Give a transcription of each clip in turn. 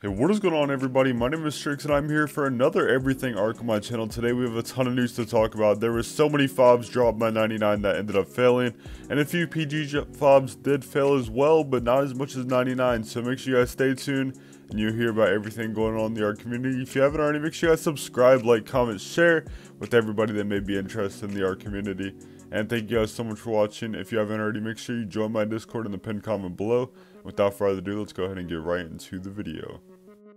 Hey, what is going on everybody? My name is Stricts and I'm here for another Everything ARK on my channel. Today we have a ton of news to talk about. There was so many fobs dropped by 99 that ended up failing, and a few PG fobs did fail as well, but not as much as 99. So make sure you guys stay tuned and you'll hear about everything going on in the ARK community. If you haven't already, make sure you guys subscribe, like, comment, share with everybody that may be interested in the ARK community. And thank you guys so much for watching. If you haven't already, make sure you join my Discord in the pinned comment below. Without further ado, let's go ahead and get right into the video.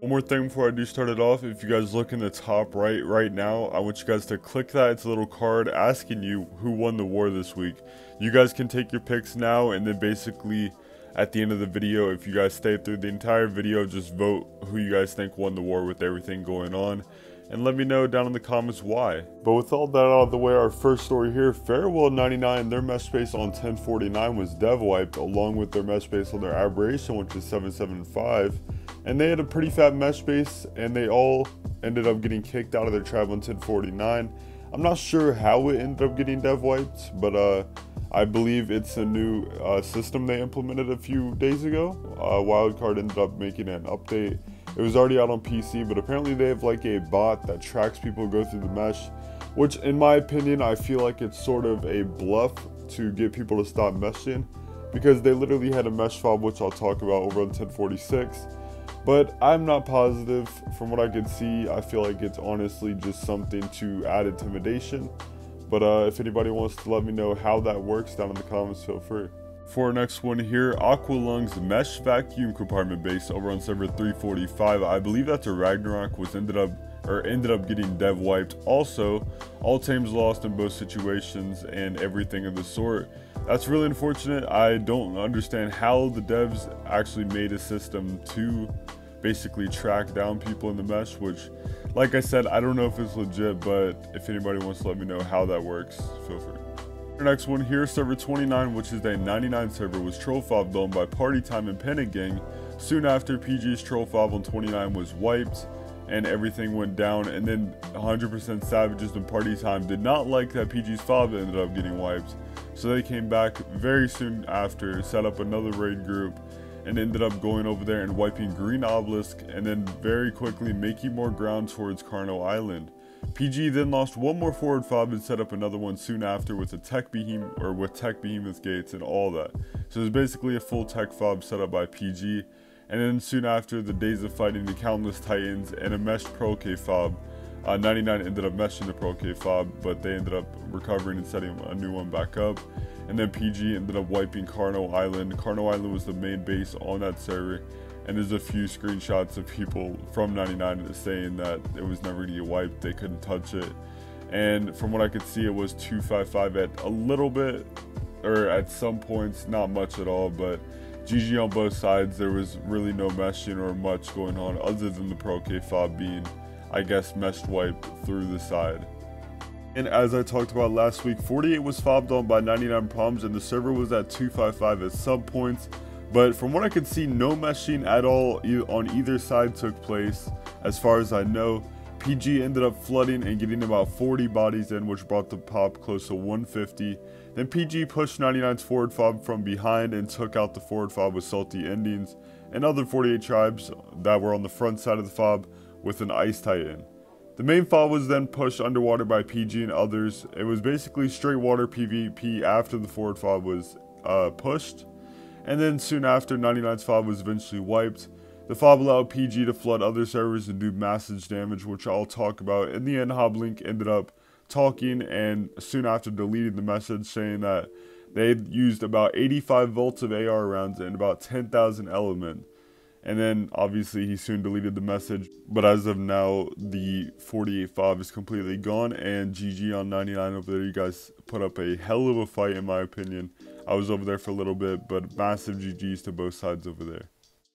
One more thing before I do start it off, if you guys look in the top right right now, I want you guys to click that. It's a little card asking you who won the war this week. You guys can take your picks now and then basically at the end of the video, if you guys stay through the entire video, just vote who you guys think won the war with everything going on and let me know down in the comments why. But with all that out of the way, our first story here, Farewell 99, their mesh space on 1049 was dev wiped along with their mesh space on their aberration, which is 775. And they had a pretty fat mesh base and they all ended up getting kicked out of their on 1049. I'm not sure how it ended up getting dev wiped, but uh, I believe it's a new uh, system they implemented a few days ago. Uh, Wildcard ended up making an update it was already out on PC, but apparently they have like a bot that tracks people go through the mesh, which in my opinion, I feel like it's sort of a bluff to get people to stop meshing because they literally had a mesh fob, which I'll talk about over on 1046. But I'm not positive. From what I can see, I feel like it's honestly just something to add intimidation. But uh, if anybody wants to let me know how that works down in the comments, feel free. For our next one here, Aqualung's mesh vacuum compartment base over on server 345. I believe that's a Ragnarok was ended up or ended up getting dev wiped. Also, all teams lost in both situations and everything of the sort. That's really unfortunate. I don't understand how the devs actually made a system to basically track down people in the mesh, which, like I said, I don't know if it's legit, but if anybody wants to let me know how that works, feel free. Our next one here, server 29, which is a 99 server, was troll fobbed on by Party Time and Panic Gang. Soon after, PG's troll fob on 29 was wiped and everything went down. And then 100% Savages and Party Time did not like that PG's fob ended up getting wiped. So they came back very soon after, set up another raid group, and ended up going over there and wiping Green Obelisk and then very quickly making more ground towards Carno Island. PG then lost one more forward fob and set up another one soon after with a tech behemoth or with tech behemoth gates and all that. So it was basically a full tech fob set up by PG. And then soon after the days of fighting the countless titans and a meshed Pro K fob, uh, 99 ended up meshing the Pro K fob, but they ended up recovering and setting a new one back up. And then PG ended up wiping Carno Island. Carno Island was the main base on that server and there's a few screenshots of people from 99 saying that it was never gonna get wiped they couldn't touch it and from what i could see it was 255 at a little bit or at some points not much at all but gg on both sides there was really no meshing or much going on other than the pro k fob being i guess meshed wipe through the side and as I talked about last week, 48 was fobbed on by 99 problems and the server was at 255 at some points. But from what I could see, no meshing at all on either side took place. As far as I know, PG ended up flooding and getting about 40 bodies in, which brought the pop close to 150. Then PG pushed 99's forward fob from behind and took out the forward fob with salty endings and other 48 tribes that were on the front side of the fob with an ice titan. The main fob was then pushed underwater by PG and others. It was basically straight water PvP after the forward fob was uh, pushed and then soon after 99's fob was eventually wiped. The fob allowed PG to flood other servers and do massive damage, which I'll talk about. In the end, Hoblink ended up talking and soon after deleting the message saying that they used about 85 volts of AR rounds and about 10,000 element. And then obviously he soon deleted the message. But as of now, the 48.5 is completely gone. And GG on 99 over there. You guys put up a hell of a fight in my opinion. I was over there for a little bit, but massive GG's to both sides over there.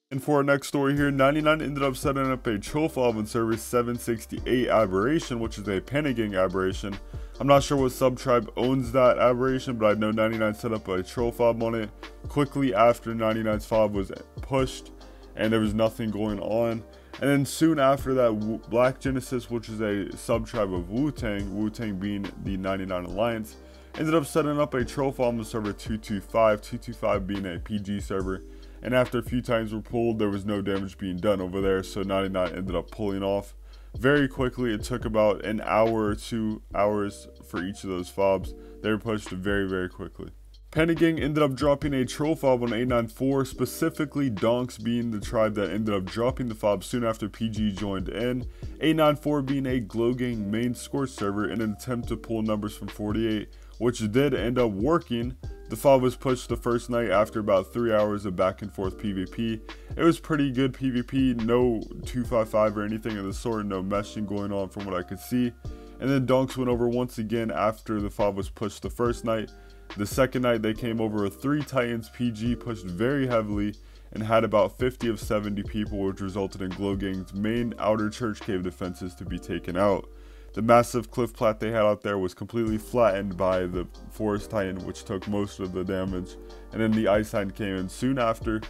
And for our next story here, 99 ended up setting up a troll fob on service 768 aberration, which is a Panic Gang aberration. I'm not sure what sub-tribe owns that aberration, but I know 99 set up a troll fob on it quickly after 99's fob was pushed and there was nothing going on. And then soon after that, Black Genesis, which is a sub-tribe of Wu-Tang, Wu-Tang being the 99 Alliance, ended up setting up a fob on the server 225, 225 being a PG server. And after a few times were pulled, there was no damage being done over there, so 99 ended up pulling off very quickly. It took about an hour or two hours for each of those fobs. They were pushed very, very quickly. Gang ended up dropping a troll fob on 894, specifically Donks being the tribe that ended up dropping the fob soon after PG joined in. 894 being a Glow Gang main score server in an attempt to pull numbers from 48, which did end up working. The fob was pushed the first night after about 3 hours of back and forth PvP. It was pretty good PvP, no 255 or anything of the sort, no meshing going on from what I could see. And then Donks went over once again after the fob was pushed the first night. The second night they came over with 3 Titans PG pushed very heavily and had about 50 of 70 people which resulted in Glow Gang's main outer church cave defenses to be taken out. The massive cliff plat they had out there was completely flattened by the Forest Titan which took most of the damage and then the Ice Titan came in soon after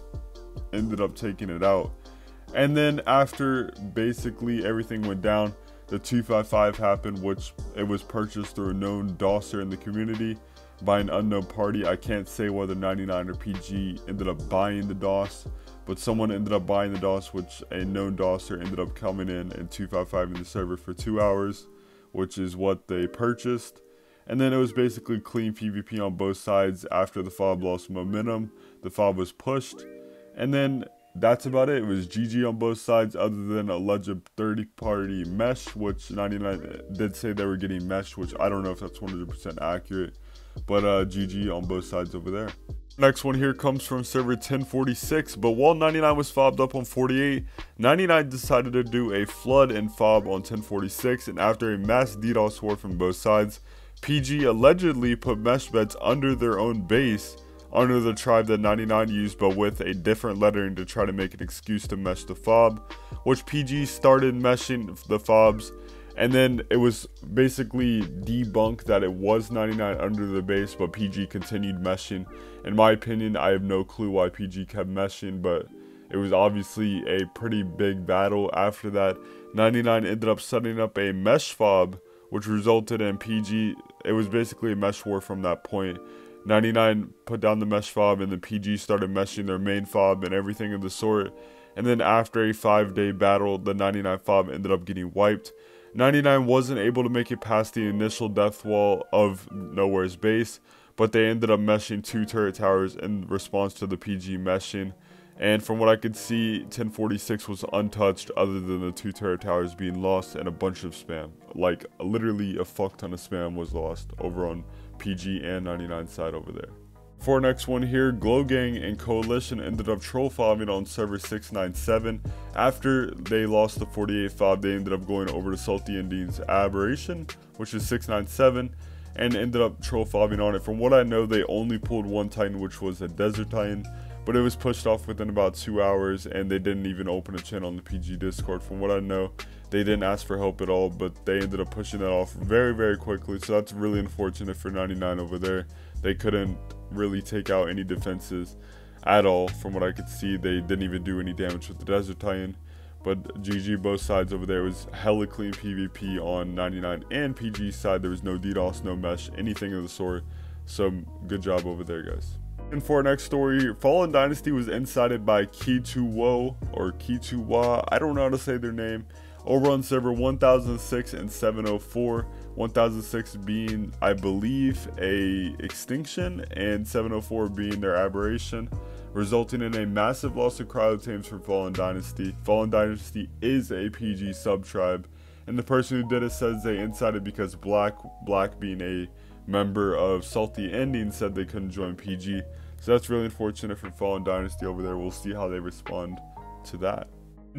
ended up taking it out. And then after basically everything went down, the 255 happened which it was purchased through a known dosser in the community by an unknown party. I can't say whether 99 or PG ended up buying the DOS, but someone ended up buying the DOS, which a known DOSer ended up coming in and 255 in the server for two hours, which is what they purchased. And then it was basically clean PvP on both sides after the fob lost momentum. The fob was pushed. And then that's about it. It was GG on both sides, other than alleged 30 party mesh, which 99 did say they were getting mesh, which I don't know if that's 100% accurate. But uh, GG on both sides over there. Next one here comes from server 1046, but while 99 was fobbed up on 48, 99 decided to do a flood and fob on 1046, and after a mass DDoS war from both sides, PG allegedly put mesh beds under their own base, under the tribe that 99 used, but with a different lettering to try to make an excuse to mesh the fob, which PG started meshing the fobs and then it was basically debunked that it was 99 under the base, but PG continued meshing. In my opinion, I have no clue why PG kept meshing, but it was obviously a pretty big battle. After that, 99 ended up setting up a mesh fob, which resulted in PG. It was basically a mesh war from that point. 99 put down the mesh fob, and the PG started meshing their main fob and everything of the sort. And then after a five day battle, the 99 fob ended up getting wiped. 99 wasn't able to make it past the initial death wall of Nowhere's base, but they ended up meshing two turret towers in response to the PG meshing. And from what I could see, 1046 was untouched other than the two turret towers being lost and a bunch of spam. Like, literally a fuck ton of spam was lost over on PG and 99 side over there. For next one here, Glow Gang and Coalition ended up troll fobbing on server 697. After they lost the 48 fob, they ended up going over to Salty Endings Aberration, which is 697, and ended up troll fobbing on it. From what I know, they only pulled one Titan, which was a Desert Titan, but it was pushed off within about two hours, and they didn't even open a channel on the PG Discord. From what I know, they didn't ask for help at all, but they ended up pushing that off very, very quickly. So that's really unfortunate for 99 over there. They couldn't really take out any defenses at all. From what I could see, they didn't even do any damage with the Desert Titan. But GG both sides over there was hella clean PvP on 99 and PG side. There was no DDoS, no mesh, anything of the sort. So good job over there, guys. And for our next story, Fallen Dynasty was incited by Ki2Wo or Ki2Wa. I don't know how to say their name. Over on server 1006 and 704. 1006 being, I believe, a extinction, and 704 being their aberration, resulting in a massive loss of cryotames for Fallen Dynasty. Fallen Dynasty is a PG sub-tribe, and the person who did it says they incited because Black, Black being a member of Salty Ending, said they couldn't join PG. So that's really unfortunate for Fallen Dynasty over there. We'll see how they respond to that.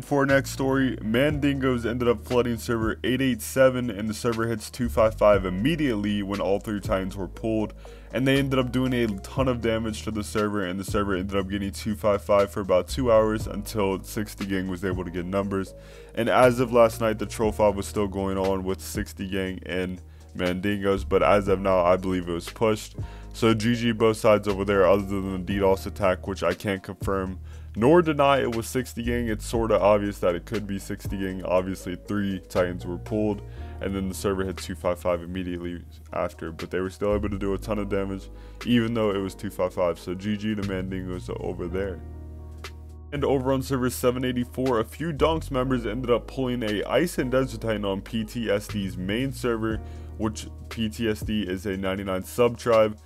For next story, Mandingos ended up flooding server 887 and the server hits 255 immediately when all three titans were pulled. And they ended up doing a ton of damage to the server and the server ended up getting 255 for about 2 hours until 60 gang was able to get numbers. And as of last night the troll fob was still going on with 60 gang and Mandingos but as of now I believe it was pushed so GG both sides over there other than the DDoS attack which I can't confirm nor deny it was 60 gang. It's sort of obvious that it could be 60 gang. Obviously, three Titans were pulled, and then the server hit 255 immediately after, but they were still able to do a ton of damage, even though it was 255. So GG to Mandingos over there. And over on server 784, a few Donks members ended up pulling a Ice and Desert Titan on PTSD's main server, which PTSD is a 99 sub-tribe.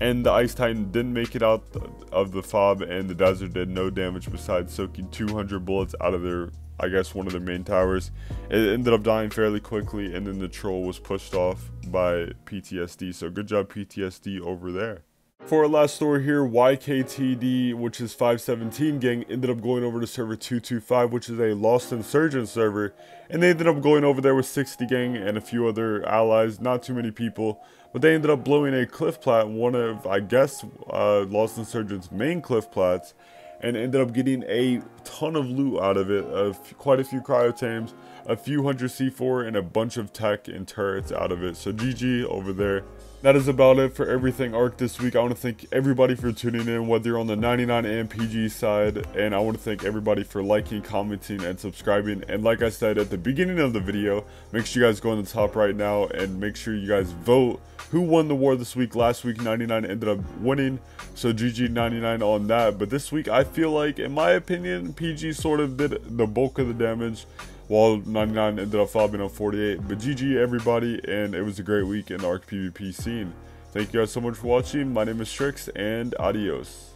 And the Ice Titan didn't make it out of the fob, and the Desert did no damage besides soaking 200 bullets out of their I guess one of their main towers. It ended up dying fairly quickly, and then the troll was pushed off by PTSD. So good job, PTSD, over there. For our last story here, YKTD, which is 517 gang, ended up going over to server 225, which is a Lost Insurgent server, and they ended up going over there with 60 gang and a few other allies, not too many people, but they ended up blowing a cliff plat, one of, I guess, uh, Lost Insurgent's main cliff plats, and ended up getting a ton of loot out of it, of quite a few cryotames, a few hundred C4, and a bunch of tech and turrets out of it. So GG over there. That is about it for everything ARK this week. I want to thank everybody for tuning in, whether you're on the 99 and PG side, and I want to thank everybody for liking, commenting, and subscribing. And like I said at the beginning of the video, make sure you guys go on the top right now and make sure you guys vote who won the war this week. Last week, 99 ended up winning, so GG 99 on that. But this week, I feel like, in my opinion, PG sort of did the bulk of the damage while 99 ended up fobbing on 48. But GG everybody, and it was a great week in the ARK PvP scene. Thank you guys so much for watching. My name is Stricts, and adios.